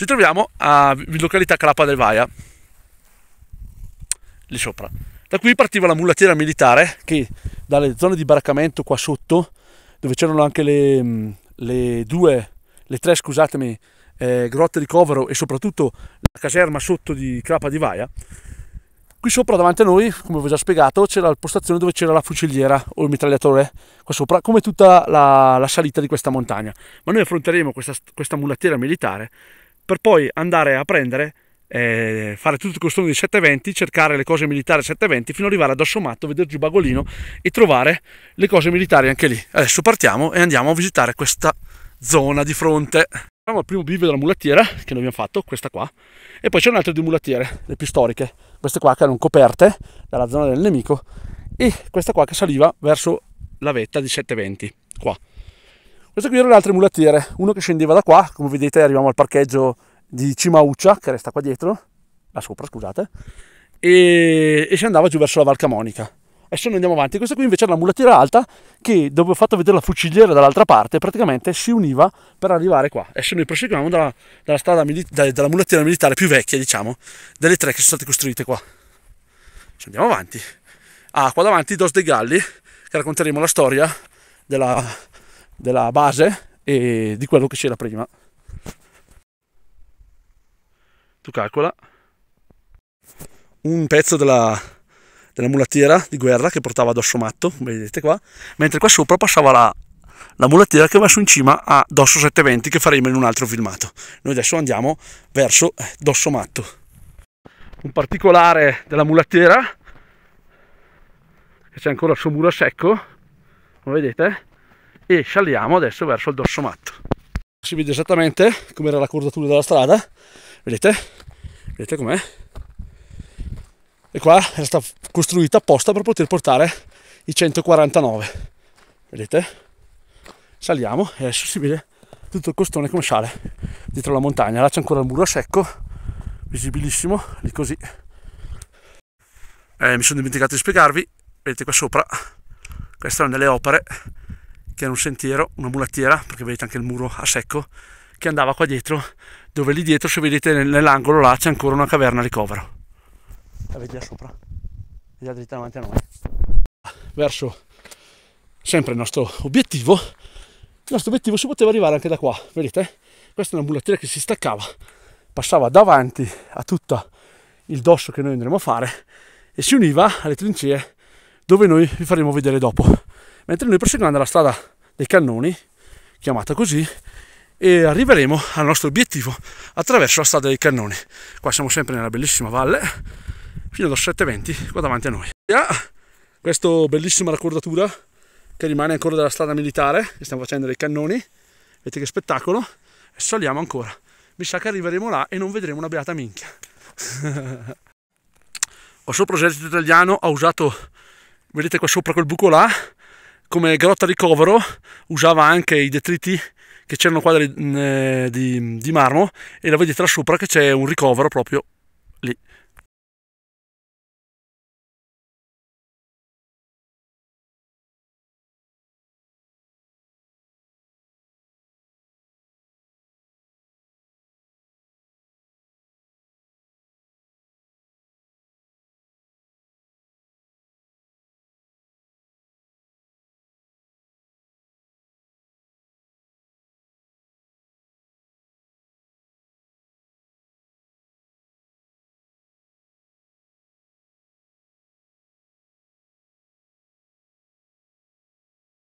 Ci troviamo a località Calapa del Vaia, lì sopra. Da qui partiva la mulattiera militare che dalle zone di baraccamento qua sotto, dove c'erano anche le, mm, le due, le tre, scusatemi, eh, grotte di Covero e soprattutto la caserma sotto di Crapa di Vaia, Qui sopra davanti a noi, come vi ho già spiegato, c'era la postazione dove c'era la fuciliera o il mitragliatore qua sopra, come tutta la, la salita di questa montagna. Ma noi affronteremo questa, questa mulattiera militare per poi andare a prendere, eh, fare tutto il costume di 720, cercare le cose militari 720 fino ad arrivare ad Ossomatto, vedere giù Bagolino e trovare le cose militari anche lì. Adesso partiamo e andiamo a visitare questa zona di fronte. Andiamo al primo bivio della mulattiera che noi abbiamo fatto, questa qua, e poi c'è un'altra di mulattiere, le più storiche queste qua che erano coperte dalla zona del nemico e questa qua che saliva verso la vetta di 720 qua queste qui erano le altre mulattiere uno che scendeva da qua come vedete arriviamo al parcheggio di Cimauccia che resta qua dietro là sopra scusate e, e si andava giù verso la Val Camonica adesso noi andiamo avanti questa qui invece era una mulattiera alta che dove ho fatto vedere la fuciliera dall'altra parte praticamente si univa per arrivare qua. Adesso noi proseguiamo dalla, dalla strada dalla mulattiera militare più vecchia diciamo delle tre che sono state costruite qua. Ci andiamo avanti. Ah qua davanti Dos dei Galli che racconteremo la storia della, della base e di quello che c'era prima tu calcola un pezzo della della mulattiera di guerra che portava Dosso Matto, vedete qua, mentre qua sopra passava la, la mulattiera che va su in cima a Dosso 720 che faremo in un altro filmato. Noi adesso andiamo verso eh, Dosso Matto. Un particolare della mulattiera, che c'è ancora il suo muro secco, come vedete, e saliamo adesso verso il Dosso Matto. Si vede esattamente come era la cordatura della strada, vedete? Vedete com'è? e qua era stata costruita apposta per poter portare i 149 vedete? Saliamo e adesso si vede tutto il costone come sale dietro la montagna. Là c'è ancora il muro a secco visibilissimo lì così. Eh, mi sono dimenticato di spiegarvi. Vedete qua sopra? Queste erano delle opere che era un sentiero una mulattiera perché vedete anche il muro a secco che andava qua dietro dove lì dietro se vedete nell'angolo là c'è ancora una caverna ricovero la vedi là sopra? Vediamo dritta davanti a noi? Verso sempre il nostro obiettivo. Il nostro obiettivo si poteva arrivare anche da qua vedete? Questa è una mulattiera che si staccava passava davanti a tutto il dosso che noi andremo a fare e si univa alle trincee dove noi vi faremo vedere dopo. Mentre noi proseguiamo la strada dei cannoni chiamata così e arriveremo al nostro obiettivo attraverso la strada dei cannoni qua siamo sempre nella bellissima valle fino allo 720 qua davanti a noi. Questa bellissima raccordatura che rimane ancora della strada militare, che stiamo facendo dei cannoni, vedete che spettacolo, e saliamo ancora. Mi sa che arriveremo là e non vedremo una beata minchia. Qua sopra l'esercito italiano ha usato, vedete qua sopra quel buco là, come grotta ricovero, usava anche i detriti che c'erano qua di, di, di marmo e la vedete là sopra che c'è un ricovero proprio lì